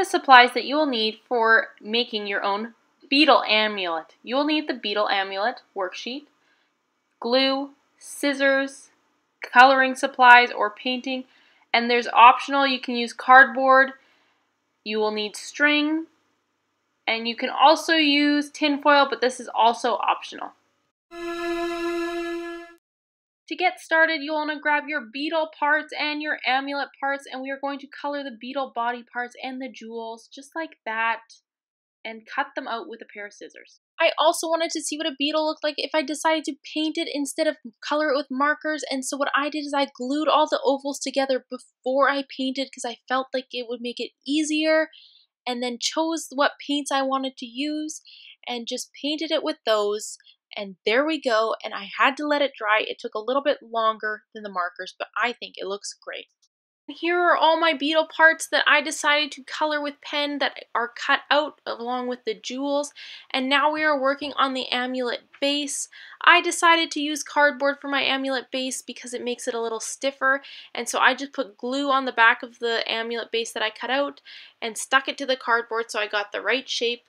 the supplies that you will need for making your own beetle amulet. You will need the beetle amulet worksheet, glue, scissors, coloring supplies or painting, and there's optional, you can use cardboard, you will need string, and you can also use tinfoil, but this is also optional. To get started, you'll want to grab your beetle parts and your amulet parts, and we are going to color the beetle body parts and the jewels just like that and cut them out with a pair of scissors. I also wanted to see what a beetle looked like if I decided to paint it instead of color it with markers, and so what I did is I glued all the ovals together before I painted because I felt like it would make it easier, and then chose what paints I wanted to use, and just painted it with those, and there we go, and I had to let it dry. It took a little bit longer than the markers, but I think it looks great. Here are all my beetle parts that I decided to color with pen that are cut out along with the jewels. And now we are working on the amulet base. I decided to use cardboard for my amulet base because it makes it a little stiffer. And so I just put glue on the back of the amulet base that I cut out and stuck it to the cardboard so I got the right shape.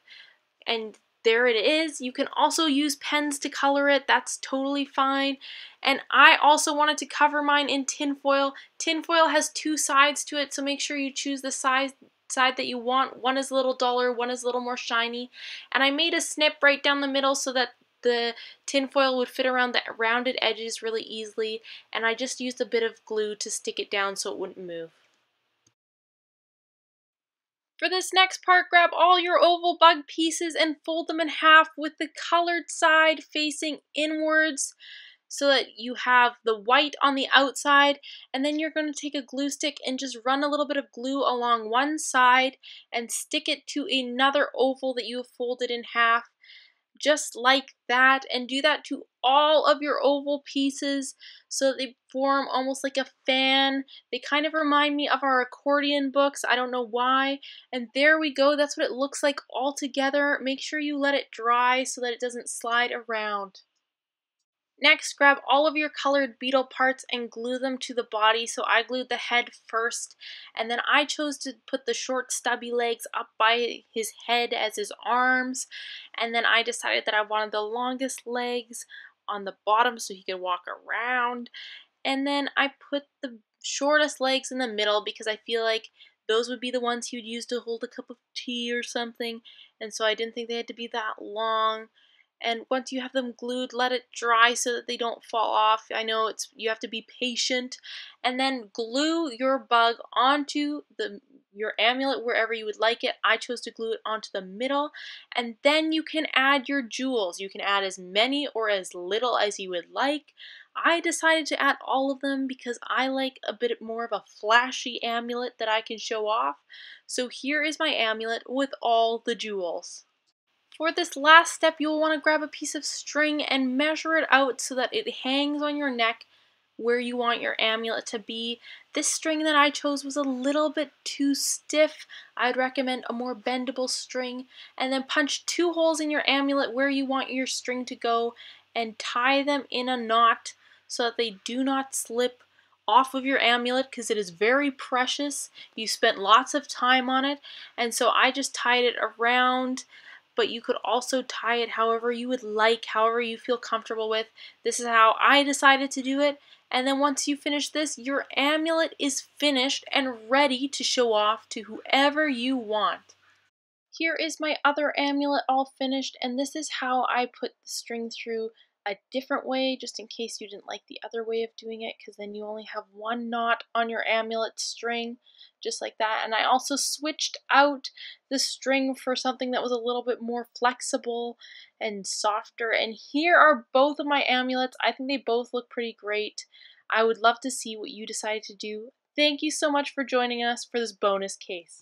And there it is. You can also use pens to color it. That's totally fine. And I also wanted to cover mine in tinfoil. Tinfoil has two sides to it, so make sure you choose the size side that you want. One is a little duller, one is a little more shiny. And I made a snip right down the middle so that the tinfoil would fit around the rounded edges really easily. And I just used a bit of glue to stick it down so it wouldn't move. For this next part, grab all your oval bug pieces and fold them in half with the colored side facing inwards so that you have the white on the outside. And then you're going to take a glue stick and just run a little bit of glue along one side and stick it to another oval that you have folded in half just like that and do that to all of your oval pieces so they form almost like a fan. They kind of remind me of our accordion books. I don't know why. And there we go. That's what it looks like all together. Make sure you let it dry so that it doesn't slide around. Next, grab all of your colored beetle parts and glue them to the body. So I glued the head first, and then I chose to put the short stubby legs up by his head as his arms, and then I decided that I wanted the longest legs on the bottom so he could walk around, and then I put the shortest legs in the middle because I feel like those would be the ones he would use to hold a cup of tea or something, and so I didn't think they had to be that long and once you have them glued let it dry so that they don't fall off. I know it's you have to be patient. And then glue your bug onto the your amulet wherever you would like it. I chose to glue it onto the middle. And then you can add your jewels. You can add as many or as little as you would like. I decided to add all of them because I like a bit more of a flashy amulet that I can show off. So here is my amulet with all the jewels for this last step, you'll want to grab a piece of string and measure it out so that it hangs on your neck where you want your amulet to be. This string that I chose was a little bit too stiff. I'd recommend a more bendable string. And then punch two holes in your amulet where you want your string to go and tie them in a knot so that they do not slip off of your amulet because it is very precious. You spent lots of time on it. And so I just tied it around but you could also tie it however you would like, however you feel comfortable with. This is how I decided to do it. And then once you finish this, your amulet is finished and ready to show off to whoever you want. Here is my other amulet all finished, and this is how I put the string through a different way just in case you didn't like the other way of doing it because then you only have one knot on your amulet string just like that. And I also switched out the string for something that was a little bit more flexible and softer. And here are both of my amulets. I think they both look pretty great. I would love to see what you decided to do. Thank you so much for joining us for this bonus case